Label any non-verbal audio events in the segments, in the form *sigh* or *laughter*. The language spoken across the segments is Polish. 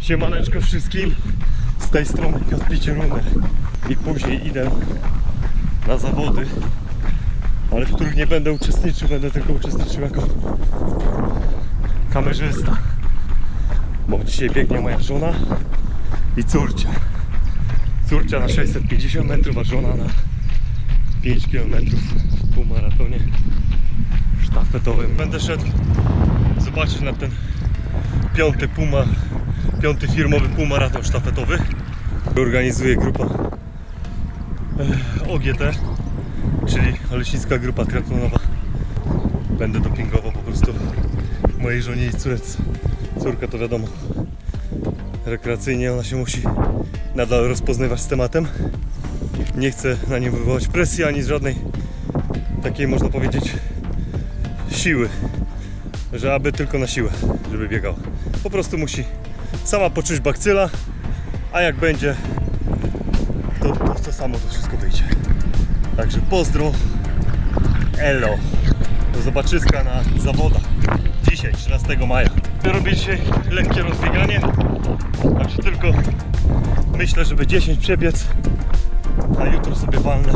Siemaneczko wszystkim, z tej strony Piotr Picieruner i później idę na zawody, ale w których nie będę uczestniczył, będę tylko uczestniczył jako kamerzysta. Bo dzisiaj biegnie moja żona i córcia. Córcia na 650 metrów, a żona na 5 km w półmaratonie sztafetowym. Będę szedł zobaczyć na ten piąty Puma, piąty firmowy półmaraton sztafetowy. Organizuje grupa e, OGT, czyli Leśnicka Grupa Triatlonowa. Będę dopingował po prostu mojej żonie i córce. Córka to wiadomo, rekreacyjnie ona się musi nadal rozpoznawać z tematem. Nie chcę na nim wywołać presji ani żadnej takiej można powiedzieć siły, że aby tylko na siłę, żeby biegał. Po prostu musi sama poczuć bakcyla, a jak będzie, to, to, to samo to wszystko wyjdzie. Także pozdro, elo, do zobaczyska na zawodach dzisiaj, 13 maja. Robię dzisiaj lekkie rozbieganie, także tylko myślę, żeby 10 przebiec, a jutro sobie walnę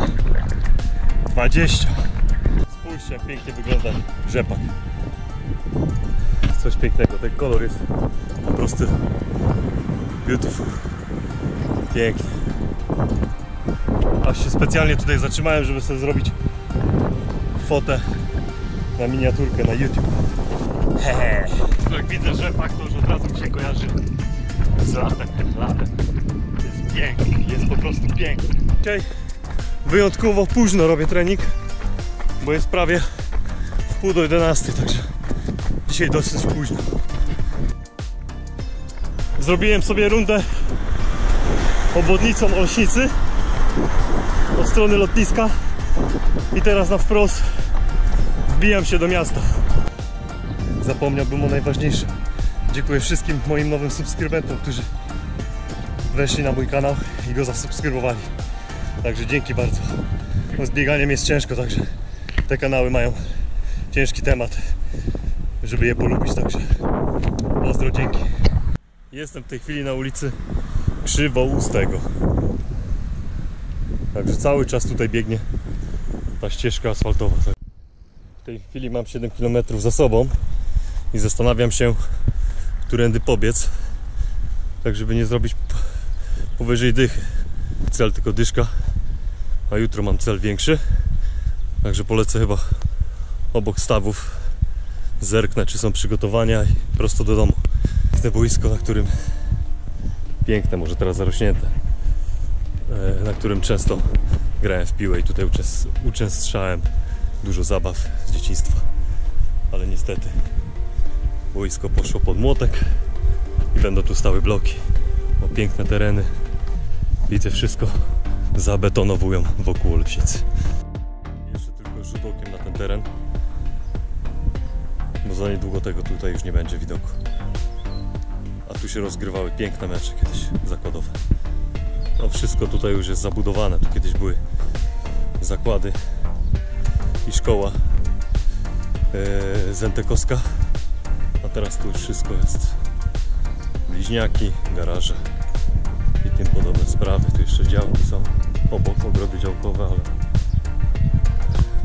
20. Spójrzcie jak pięknie wygląda rzepak. Coś pięknego, ten kolor jest po prostu beautiful. Pięknie. Aż się specjalnie tutaj zatrzymałem, żeby sobie zrobić fotę na miniaturkę na YouTube. Hehe. Jak widzę rzepak, to już od razu mi się kojarzy z latem. latem. Jest piękny, jest po prostu piękny. Dzisiaj wyjątkowo późno robię trening, bo jest prawie w pół do 11, także dzisiaj dosyć późno. Zrobiłem sobie rundę obwodnicą Olśnicy od strony lotniska i teraz na wprost wbijam się do miasta. Zapomniałbym o najważniejszym. Dziękuję wszystkim moim nowym subskrybentom, którzy weszli na mój kanał i go zasubskrybowali. Także dzięki bardzo. No, z bieganiem jest ciężko, także te kanały mają ciężki temat, żeby je polubić, także pozdro, dzięki. Jestem w tej chwili na ulicy Krzywoustego. Także cały czas tutaj biegnie ta ścieżka asfaltowa. W tej chwili mam 7 km za sobą i zastanawiam się, którędy pobiec, tak żeby nie zrobić powyżej dychy. Cel tylko dyszka, a jutro mam cel większy, także polecę chyba obok stawów, zerknę czy są przygotowania i prosto do domu. Te boisko, na którym piękne, może teraz zarośnięte, e, na którym często grałem w piłę i tutaj uczęszczałem dużo zabaw z dzieciństwa, ale niestety boisko poszło pod młotek i będą tu stały bloki. O piękne tereny. Widzę wszystko zabetonowują wokół Olesicy. Jeszcze tylko rzut okiem na ten teren, bo za niedługo tego tutaj już nie będzie widoku. A tu się rozgrywały piękne mecze kiedyś zakładowe. No wszystko tutaj już jest zabudowane. Tu kiedyś były zakłady i szkoła yy, zentekowska, a teraz tu już wszystko jest bliźniaki, garaże i tym podobne sprawy. Tu jeszcze działki są obok, ogrody działkowe, ale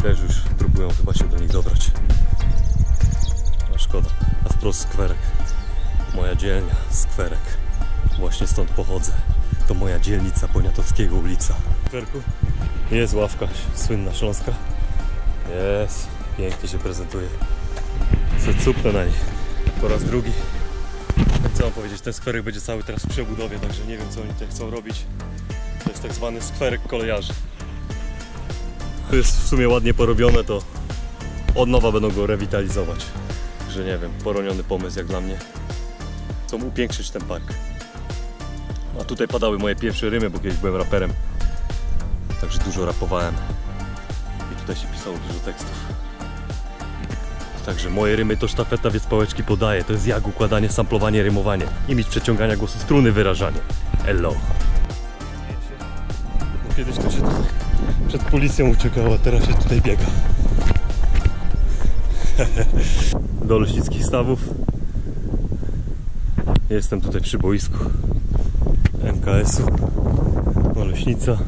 też już próbują chyba się do nich dobrać. A wprost skwerek. Moja dzielnia, skwerek. Właśnie stąd pochodzę. To moja dzielnica Poniatowskiego ulica. W skwerku jest ławka słynna śląska. Jest, pięknie się prezentuje. Cupnę na niej po raz drugi. Co mam powiedzieć, ten skwerek będzie cały teraz w przebudowie, także nie wiem co oni tutaj chcą robić. To jest tak zwany skwerek kolejarzy. Tu jest w sumie ładnie porobione, to od nowa będą go rewitalizować. Że nie wiem, poroniony pomysł jak dla mnie. Chcą upiększyć ten park. A tutaj padały moje pierwsze rymy, bo kiedyś byłem raperem. Także dużo rapowałem. I tutaj się pisało dużo tekstów. Także moje rymy to sztafeta, więc pałeczki podaje. To jest jak układanie, samplowanie, rymowanie. I mieć przeciągania głosu, struny, wyrażanie. Hello. Kiedyś to się przed policją uciekało, teraz się tutaj biega. *laughs* do Leśnickich Stawów. Jestem tutaj przy boisku MKS-u. Oleśnica.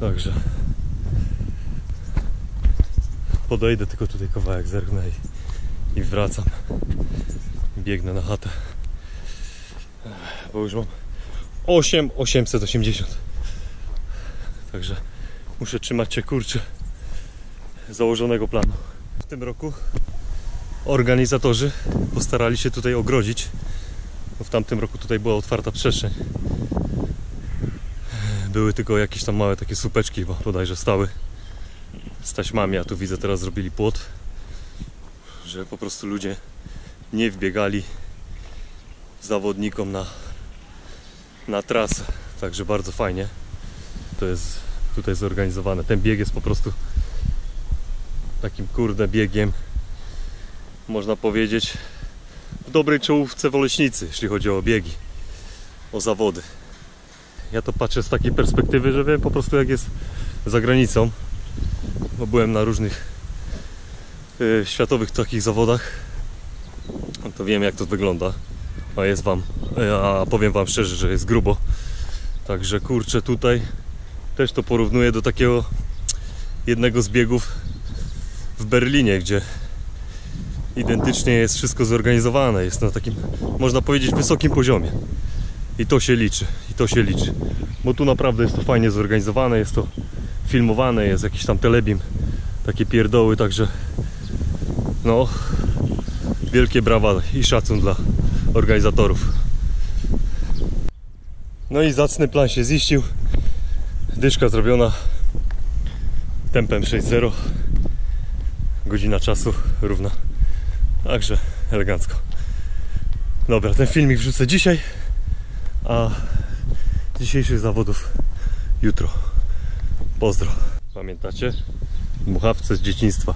Także podejdę tylko tutaj kawałek zerknę i, i wracam. Biegnę na chatę. Bo już mam 8,880. Także muszę trzymać się kurczę założonego planu. W tym roku organizatorzy postarali się tutaj ogrodzić. Bo w tamtym roku tutaj była otwarta przestrzeń. Były tylko jakieś tam małe takie słupeczki, bo bodajże stały z taśmami, a tu widzę teraz zrobili płot, że po prostu ludzie nie wbiegali zawodnikom na, na trasę. Także bardzo fajnie to jest tutaj zorganizowane. Ten bieg jest po prostu takim kurde biegiem można powiedzieć w dobrej czołówce w Oleśnicy, jeśli chodzi o biegi, o zawody. Ja to patrzę z takiej perspektywy, że wiem po prostu jak jest za granicą, bo byłem na różnych y, światowych takich zawodach, to wiem jak to wygląda, a jest wam, a powiem wam szczerze, że jest grubo. Także kurczę tutaj też to porównuję do takiego jednego z biegów w Berlinie, gdzie identycznie jest wszystko zorganizowane, jest na takim, można powiedzieć, wysokim poziomie. I to się liczy, i to się liczy. Bo tu naprawdę jest to fajnie zorganizowane, jest to filmowane, jest jakiś tam telebim, takie pierdoły, także no, wielkie brawa i szacun dla organizatorów. No i zacny plan się ziścił. Dyszka zrobiona tempem 6.0 godzina czasu równa. Także elegancko. Dobra, ten filmik wrzucę dzisiaj a dzisiejszych zawodów jutro. Pozdro. Pamiętacie? dmuchawce z dzieciństwa